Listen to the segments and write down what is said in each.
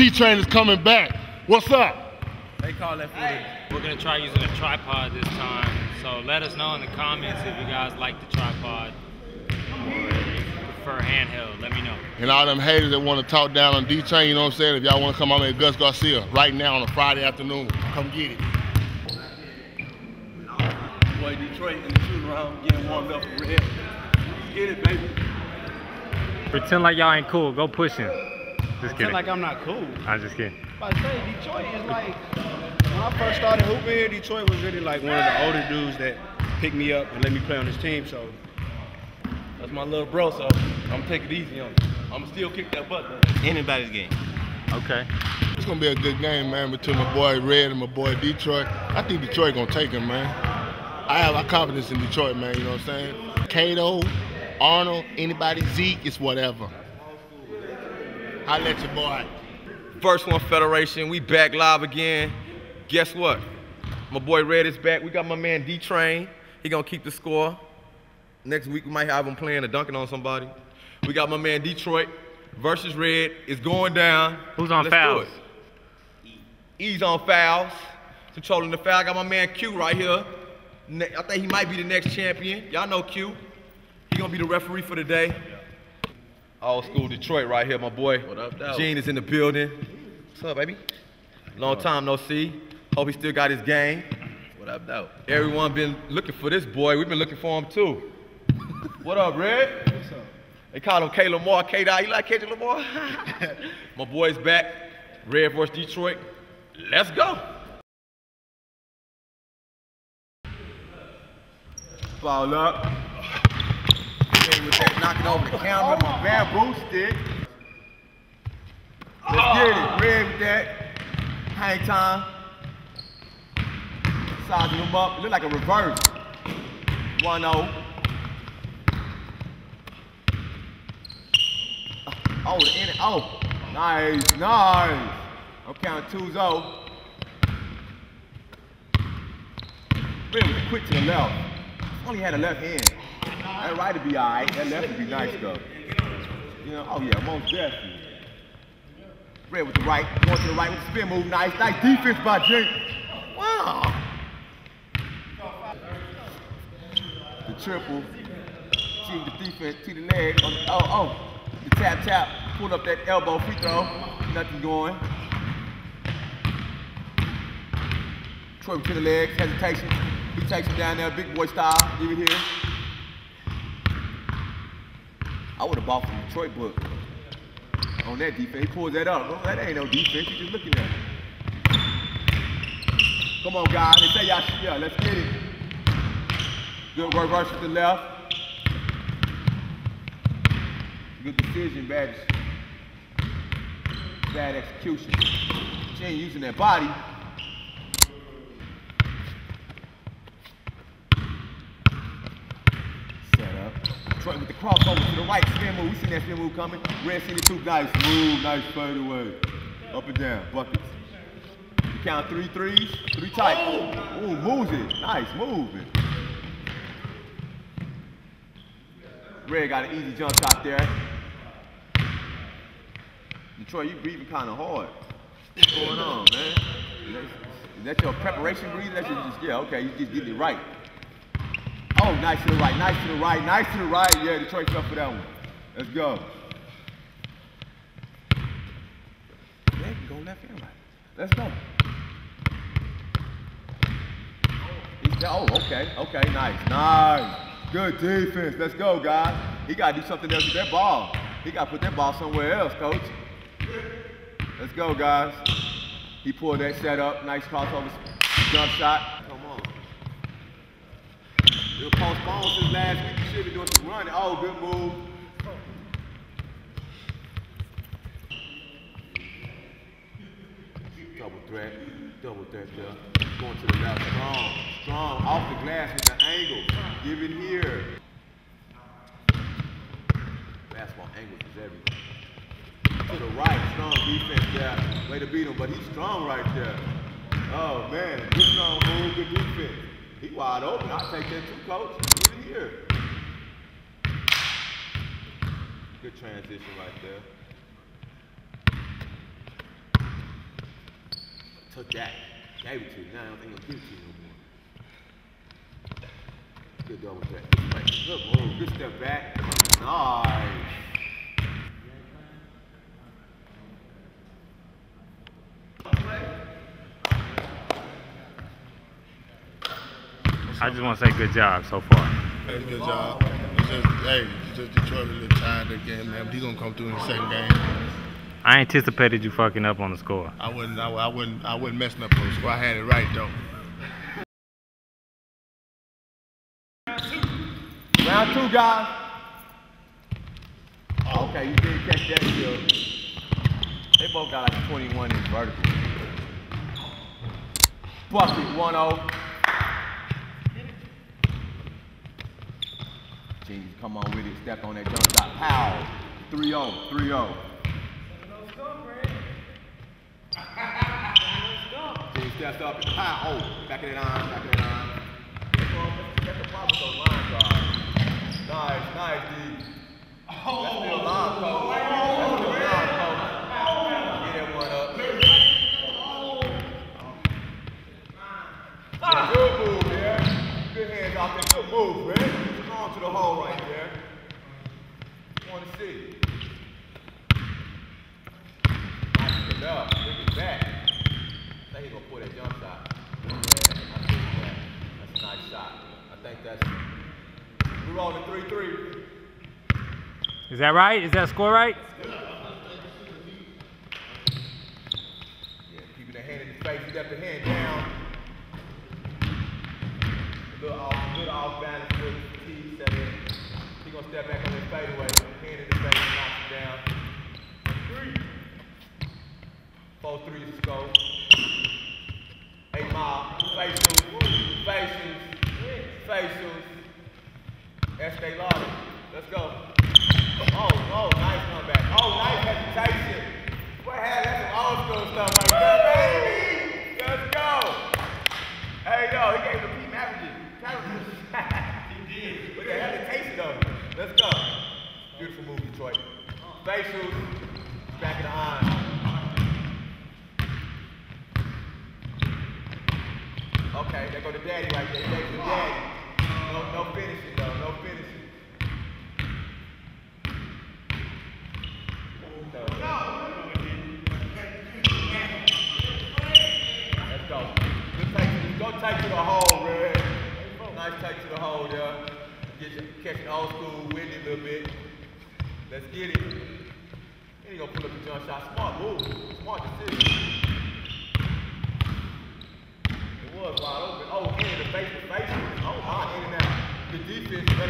D-Train is coming back. What's up? They call that footage. We're gonna try using a tripod this time. So let us know in the comments if you guys like the tripod or if you prefer handheld. Let me know. And all them haters that want to talk down on D-Train, you know what I'm saying? If y'all want to come out with Gus Garcia right now on a Friday afternoon, come get it. Boy, Detroit in the shooting round, getting warmed up for real. Get it, baby. Pretend like y'all ain't cool. Go push him. Just kidding. like I'm not cool. I'm just kidding. But I say Detroit is like when I first started hooping here, Detroit was really like one of the older dudes that picked me up and let me play on his team. So That's my little bro, so I'm gonna take it easy on him. I'm gonna still kick that butt, though. Anybody's game. Okay. It's gonna be a good game, man, between my boy Redd and my boy Detroit. I think Detroit gonna take him, man. I have my confidence in Detroit, man. You know what I'm saying? Cato, Arnold, anybody, Zeke, it's whatever. I let your boy. Verse One Federation, we back live again. Guess what? My boy Redd is back. We got my man D Train. He gonna keep the score. Next week we might have him playing or dunking on somebody. We got my man Detroit versus Redd. It's going down. Who's on Let's fouls? E's on fouls. Controlling the foul. I got my man Q right here. I think he might be the next champion. Y'all know Q. He gonna be the referee for the day. Old school Detroit right here, my boy. What up, though? Gene is in the building. What's up, baby? Long time no see. Hope he still got his game. What up, though? Everyone been looking for this boy. We've been looking for him too. what up, Redd? What's up? They call him K Lamar, K Dot. You like K Lamar? my boy's back. Redd versus Detroit. Let's go. Ball up. Hey, with that, knocking over the camera, my bamboo stick. Let's get it. Redd with that. Hang time. Sizing them up. It look like a reverse. 1-0. Oh, the end. Oh, nice, nice. I'm counting 2-0. Really quick to the left. Only had a left hand. That right would be all right. That left would be nice though. You know, oh yeah, most definitely. Redd with the right, going to the right with the spin move. Nice, nice defense by Jake. Wow. The triple. See the defense, see the leg. The, oh, oh. The tap, tap. Pull up that elbow, free throw. Nothing going. Troy to the legs, hesitation. He takes him down there, big boy style. Leave it here. I would have bought from Detroit book on that defense. He pulls that up. Oh, that ain't no defense. You're just looking at it. Come on, guys. Yeah, let's get it. Good reverse to the left. Good decision, bad, bad execution. She ain't using that body. Set up. Troy over to the right, spin move. We seen that spin move coming. Redd seen it too. Nice move, nice fade away. Up and down, buckets. You count three threes, three tight. Ooh, moves it. Nice moving. Redd got an easy jump shot there. Detroit, you breathing kind of hard. What's going on, man? Is that, is that your preparation breathing? That's just, yeah, okay, you just getting it right. Oh, nice to the right, nice to the right, nice to the right. Yeah, Detroit fell for that one. Let's go. Yeah, go left and right. Let's go. Oh, okay, okay, nice, nice. Good defense. Let's go, guys. He got to do something else with that ball. He got to put that ball somewhere else, coach. Let's go, guys. He pulled that set up. Nice crossover jump shot. On. He'll since last week. He should be doing some running. Oh, good move. Double threat. Double threat there. Going to the left. Strong. Strong. Off the glass with the angle. Give it here. Basketball angles is everything. To the right. Strong defense there. Way to beat him, but he's strong right there. Oh, man. Good strong move. Good defense. He wide open. I'll take that too, coach. Give it here. Good transition right there. Took that. Gave it to you. Now I don't think give it to you no more. Good double step. Good move. Good step back. Nice. I just want to say good job so far. Hey, good job. It's just, hey, it's just Detroit a little tired again, man. But he gonna come through in the second game. I anticipated you fucking up on the score. I wouldn't, I, I wouldn't, I wouldn't messing up on the score. I had it right though. Round two, guys. Oh, okay, you did catch that still. They both got like 21 in vertical. Bucket 1-0. Jeez, come on with it. Step on that jump shot. Pow. 3-0. 3-0. Jeez steps up and pow. Oh, back of that iron. Back of that iron. That's the problem with those line guards. Nice, nice, D. That's still line coach. That's still line coach. Get that one up. Yeah, good move, man. Good hands off there. Good move, man. Strong to the hole right there. Want to see. Nice it up. Look at that. I think he's gonna pull that jump shot. Yeah, I think that. That's a nice shot. I think that's. We rolling three three. Is that right? Is that score right? Yeah, keeping the hand in the face. You got the hand down. A little off, little off balance with T set in. He gonna step back on his fadeaway. Hand in the face, knocks it down. Three. Four threes to go. Eight mile. Facials. Facials. Facials. Estee Lauder. Let's go. Oh, oh, nice comeback. Oh, nice hesitation. What had that's some old school stuff right there, baby. Let's go. Hey, yo, he gave the Pete Maravich. he did. Look at hesitation though. Let's go. Beautiful move, Detroit. Facials. Back of the iron. Okay, there go the daddy right there. There go the daddy. No, no finishing though. No finishing. Let's go. Good take. Go take to the hole, Redd. Nice take to the hole there. Get you, catch an old school Whitney a little bit. Let's get it. Then he gonna pull up the jump shot. Smart move. Smart decision. It was wide open. Oh, in the face to face. Oh my, in and out. The defense made a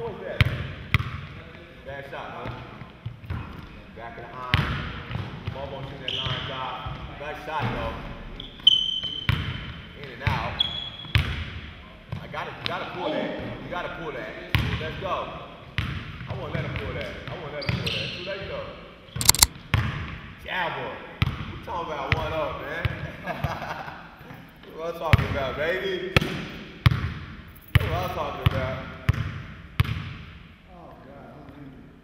What was that? Bad shot, huh? Back of the iron. Shot, though. In and out. I gotta, you gotta pull that. You gotta pull that. Let's go. I won't let that. I won't let that. Too late, though. We talking about one up, man. what I'm talking about, baby. What I'm talking about.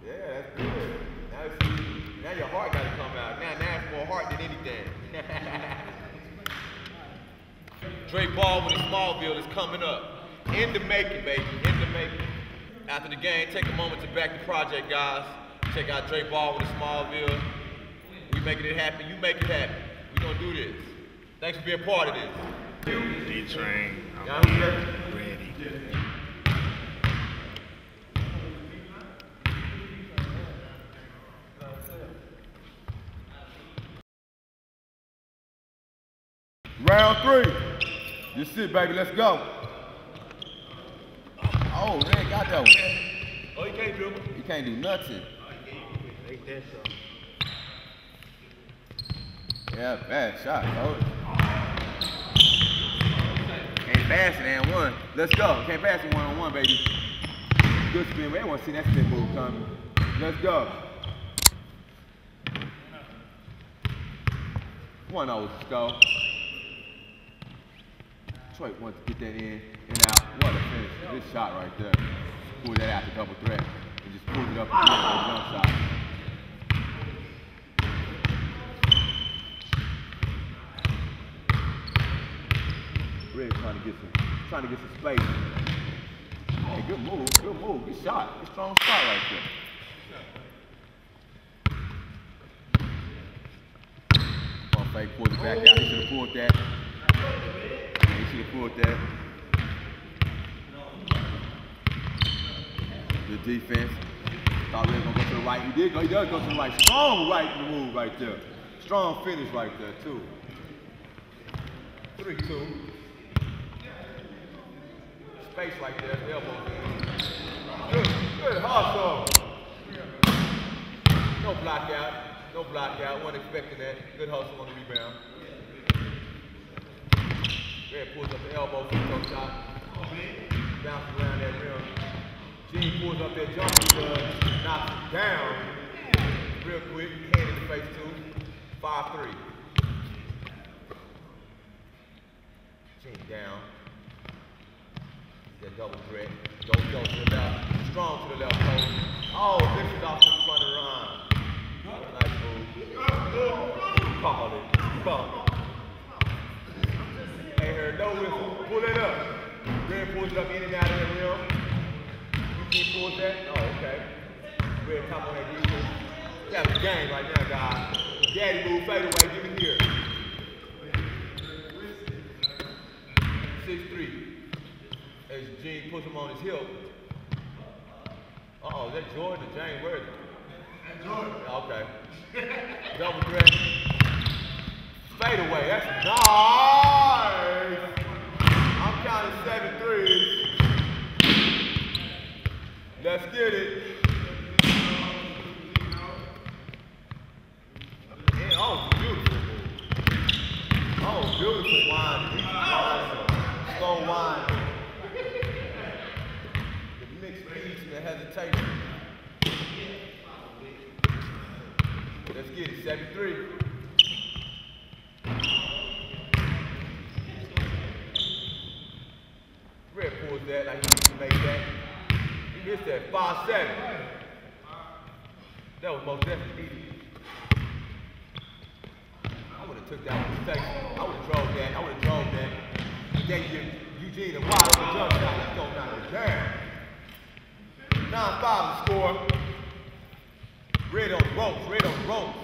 Yeah, that's good. Now, now your heart got to come out. Now, now it's more heart than anything. Dre Baldwin in Smallville is coming up. In the making, baby. In the making. After the game, take a moment to back the project, guys. Check out Dre Baldwin in Smallville. We making it happen. You make it happen. We gonna do this. Thanks for being part of this. D-Train. Who's ready? ready. Round three. You sit, baby. Let's go. Oh, Redd got that one. Oh, you can't dribble. You can't do nothing. Yeah, bad shot, bro. pass it and one. Let's go. Can't pass it one on one, baby. Good spin. We want to see that spin move coming. Let's go. One let's go. Detroit wants to get that in and out. What a finish. Good shot right there. Pull that out the double threat. And just pulled it up again for a jump shot. Redd trying to get some trying to get some space. Hey, good move, good move, good shot. Good strong shot right there. Fake, pulled it back out. He should have pulled that. He should have pulled that. Good defense. Thought we was gonna go to the right. He did go. He does go to the right. Strong right move right there. Strong finish right there too. Three two. Space right there. Elbow. Good. Good hustle. No block out. No block out. Wasn't expecting that. Good hustle on the rebound. Redd pulls up the elbow for the shot. Bounces around that rim. Gene pulls up that jumper, uh, knocks it down real quick. Hand in the face too. Five three. Gene down. That double threat. Goes go to the left. Strong to the left post. Oh, this is off the front of the line. Nice move. Call it. Call it. No whistle. Pull it up. Redd pulls it up in and out of the rim. Eugene pulls that. Oh, okay. Redd top on that defense. That's the game right now, guys. Daddy move, fade away, give it here. Six three. As Gene puts him on his hip. Uh-oh, is that Jordan or James Worthy? That's Jordan. Okay. Double threat. Fade away. That's nice. Let's get it. And, oh, beautiful. Oh, beautiful wine. Awesome. Slow wine. The mixed peace and the hesitation. Let's get it. Seven three. That like he needs to make that. He missed that. Five seven. That was most definitely needed. I would have took that one straight. I would have drove that. I would have drove that. Then you, Eugene and wide open jump shot. Let's go down to the down. Nine five to score. Redd on ropes. Redd on ropes.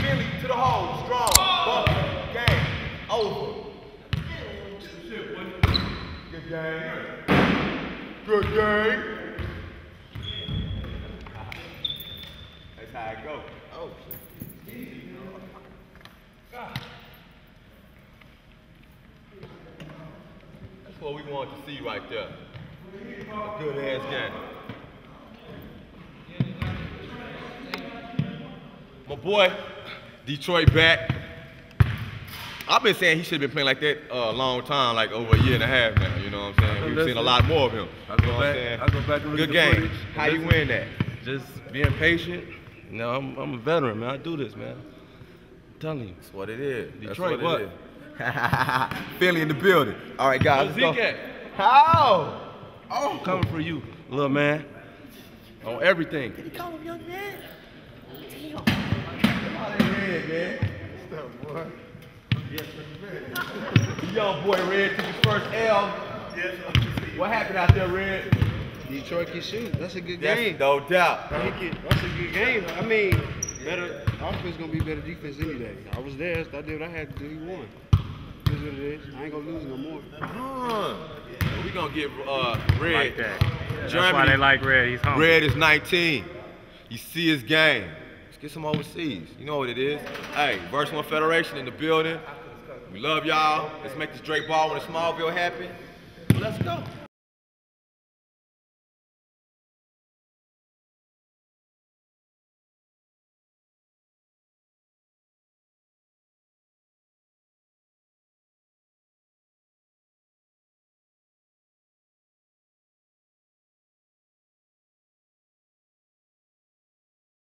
Finley to the hole. Strong. Bumping. Game. Over. Good game. Good game. That's how I go. Oh, That's what we want to see right there. A good ass game. My boy, Detroit back. I've been saying he should have been playing like that uh, a long time, like over a year and a half now. You know what I'm saying? We've seen a lot more of him. I You know go what I'm back. saying? I go back and look Good at the game. footage. How you win that? Just being patient. You know, I'm, I'm a veteran, man. I do this, man. I'm telling you. That's what it is. That's Detroit, what? It is. Philly in the building. All right, guys. Where's let's go. Zeke at? How? I'm oh. coming for you, little man. On everything. Did he call him young boy Yes, man. young boy Redd took his first L. What happened out there, Redd? Detroit can shoot. That's a good That's game. no doubt. He can- That's a good game. I mean, better offense gonna be better defense any day. I was there. I did what I had to do. He won. It is what it is. I ain't gonna lose no more. Huh. We gonna get uh, Redd. Like that. That's why they like Redd. He's humble. Redd is 19. You see his game. Let's get some overseas. You know what it is. Hey, Verse One Federation in the building. We love y'all. Let's make this Dre Baldwin the Smallville happen. Let's go.